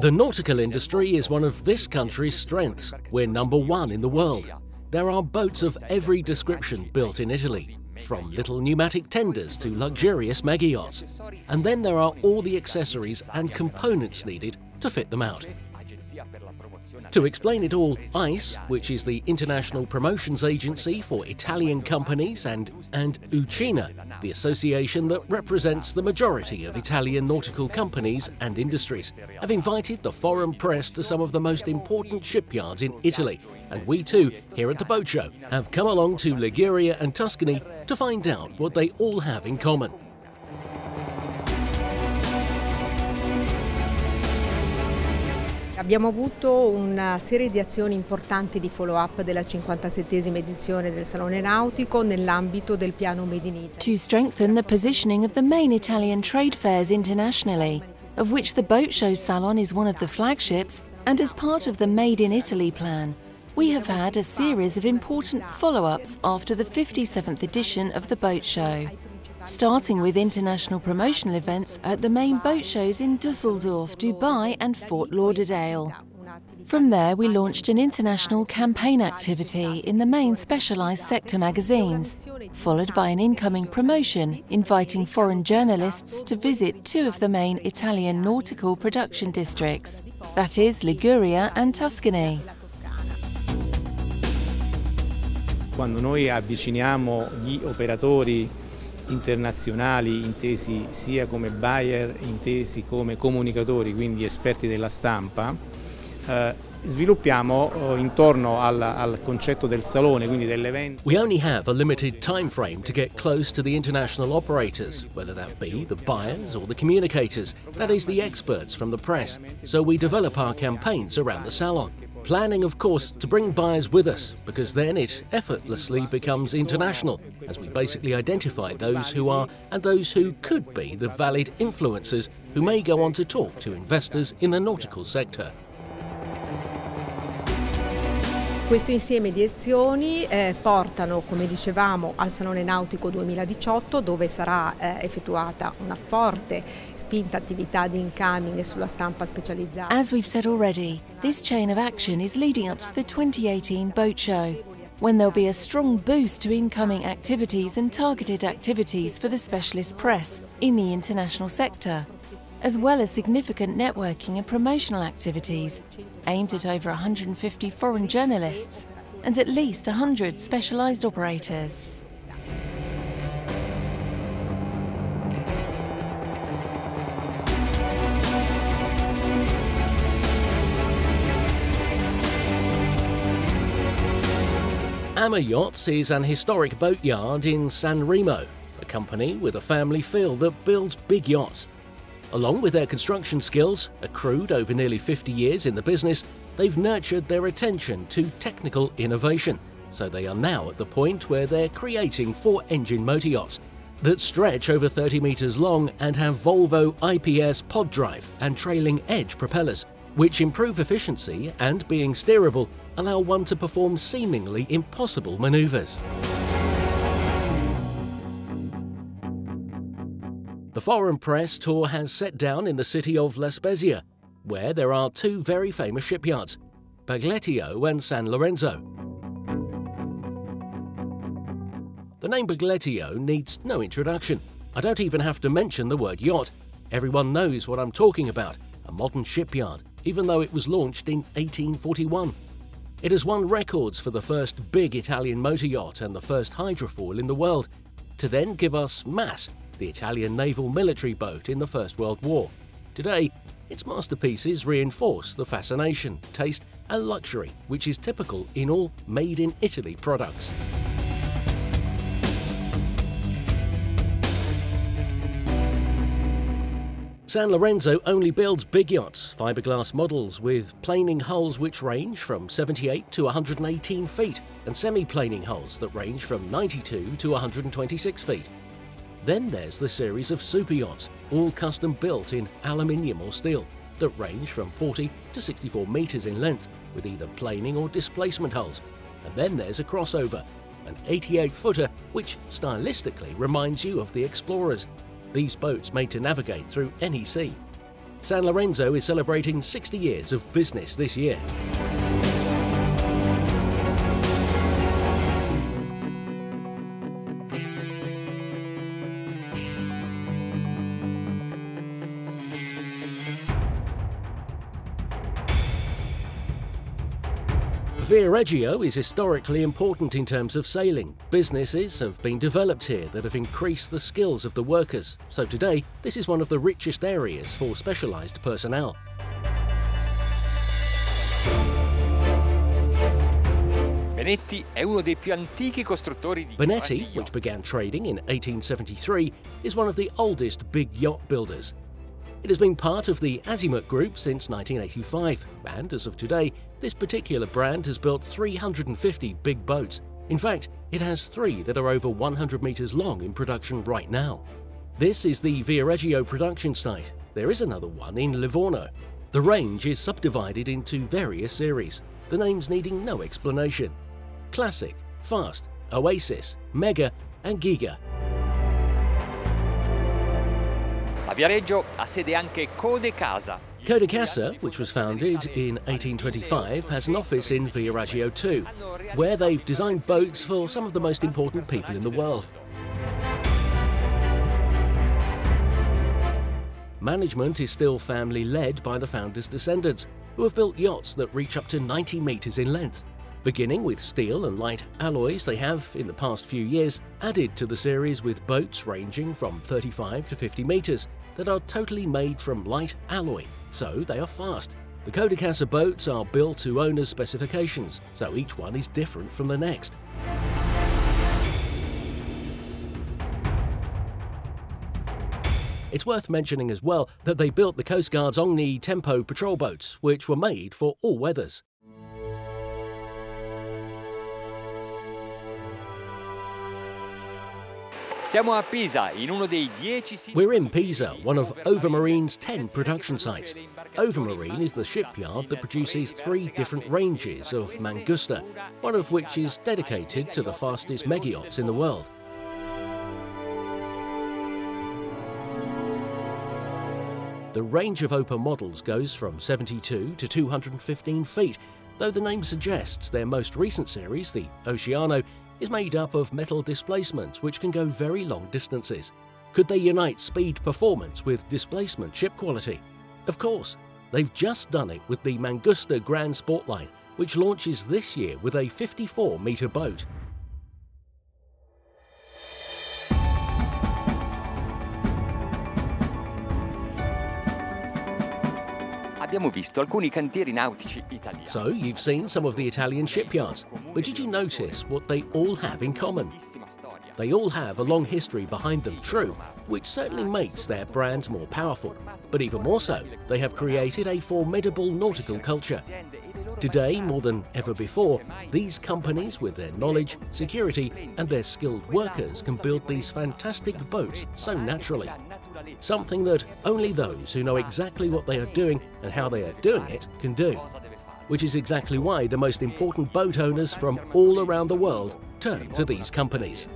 The nautical industry is one of this country's strengths. We're number one in the world. There are boats of every description built in Italy, from little pneumatic tenders to luxurious mega yachts. And then there are all the accessories and components needed to fit them out. To explain it all, ICE, which is the International Promotions Agency for Italian companies, and, and UCINA, the association that represents the majority of Italian nautical companies and industries, have invited the foreign press to some of the most important shipyards in Italy. And we too, here at the Boat Show, have come along to Liguria and Tuscany to find out what they all have in common. Abbiamo avuto una serie di azioni importanti di follow-up della 57esima edizione del Salone Nautico nell'ambito del piano Made in Italy. to strengthen the positioning of the main Italian trade fairs internationally, of which the Boat Show Salon is one of the flagships, and as part of the Made in Italy plan. We have had a series of important follow ups after the 57th edition of the Boat Show, starting with international promotional events at the main boat shows in Dusseldorf, Dubai, and Fort Lauderdale. From there, we launched an international campaign activity in the main specialised sector magazines, followed by an incoming promotion inviting foreign journalists to visit two of the main Italian nautical production districts, that is, Liguria and Tuscany. Quando noi avviciniamo gli operatori internazionali intesi sia come buyer, intesi come comunicatori, quindi esperti della stampa, eh, sviluppiamo eh, intorno al, al concetto del salone, quindi dell'evento. We only have a limited time frame to get close to the international operators, whether that be the buyers or the communicators, that is, the experts from the press. So we develop our campaigns around the salon. Planning, of course, to bring buyers with us, because then it effortlessly becomes international, as we basically identify those who are and those who could be the valid influencers who may go on to talk to investors in the nautical sector. Questo insieme di azioni eh, portano, come dicevamo, al Salone Nautico 2018 dove sarà eh, effettuata una forte spinta attività di incoming sulla stampa specializzata. As we've said already, this chain of action is leading up to the 2018 Boat Show, when there'll be a strong boost to incoming activities and targeted activities for the specialist press in the international sector, as well as significant networking and promotional activities aimed at over 150 foreign journalists and at least 100 specialised operators. Amer Yachts is an historic boatyard in San Remo, a company with a family feel that builds big yachts. Along with their construction skills, accrued over nearly 50 years in the business, they've nurtured their attention to technical innovation. So they are now at the point where they're creating four engine motor yachts that stretch over 30 metres long and have Volvo IPS pod drive and trailing edge propellers, which improve efficiency and, being steerable, allow one to perform seemingly impossible manoeuvres. The foreign press tour has set down in the city of La Spezia, where there are two very famous shipyards, Baglietto and San Lorenzo. The name Baglietto needs no introduction. I don't even have to mention the word yacht. Everyone knows what I'm talking about a modern shipyard, even though it was launched in 1841. It has won records for the first big Italian motor yacht and the first hydrofoil in the world, to then give us MAS, the Italian naval military boat in the First World War. Today, its masterpieces reinforce the fascination, taste, and luxury which is typical in all made in Italy products. San Lorenzo only builds big yachts, fiberglass models with planing hulls which range from 78 to 118 feet, and semi-planing hulls that range from 92 to 126 feet. Then there's the series of super yachts, all custom built in aluminium or steel, that range from 40 to 64 metres in length, with either planing or displacement hulls. And then there's a crossover, an 88 footer which stylistically reminds you of the Explorers. these boats made to navigate through any sea. San Lorenzo is celebrating 60 years of business this year. Viareggio is historically important in terms of sailing. Businesses have been developed here that have increased the skills of the workers, so today this is one of the richest areas for specialised personnel. Benetti è uno dei più antichi costruttori di Benetti, which began trading in 1873, is one of the oldest big yacht builders. It has been part of the Azimut Group since 1985, and as of today, this particular brand has built 350 big boats. In fact, it has three that are over 100 metres long in production right now. This is the Viareggio production site. There is another one in Livorno. The range is subdivided into various series, the names needing no explanation. Classic, Fast, Oasis, Mega and Giga. A Viareggio ha sede anche Code Casa. Codecasa, which was founded in 1825, has an office in Viareggio too, where they've designed boats for some of the most important people in the world. Management is still family led by the founders' descendants, who have built yachts that reach up to 90 metres in length. Beginning with steel and light alloys, they have, in the past few years, added to the series with boats ranging from 35 to 50 metres that are totally made from light alloy, so they are fast. The Codecasa boats are built to owner's specifications, so each one is different from the next. It's worth mentioning as well that they built the Coast Guard's Ogni Tempo patrol boats, which were made for all weathers. Siamo a Pisa, in uno dei dieci. We're in Pisa, one of Overmarine's 10 production sites. Overmarine is the shipyard that produces three different ranges of Mangusta, one of which is dedicated to the fastest megayachts in the world. The range of Opa models goes from 72 to 215 feet, though the name suggests their most recent series, the Oceano, is made up of metal displacements which can go very long distances. Could they unite speed performance with displacement ship quality? Of course, they've just done it with the Mangusta Grand Sportline, which launches this year with a 54 metre boat. Abbiamo visto alcuni cantieri nautici italiani. So, you've seen some of the Italian shipyards, but did you notice what they all have in common? They all have a long history behind them, true, which certainly makes their brands more powerful. But even more so, they have created a formidable nautical culture. Today, more than ever before, these companies, with their knowledge, security, and their skilled workers, can build these fantastic boats so naturally. Something that only those who know exactly what they are doing and how they are doing it can do. Which is exactly why the most important boat owners from all around the world turn to these companies.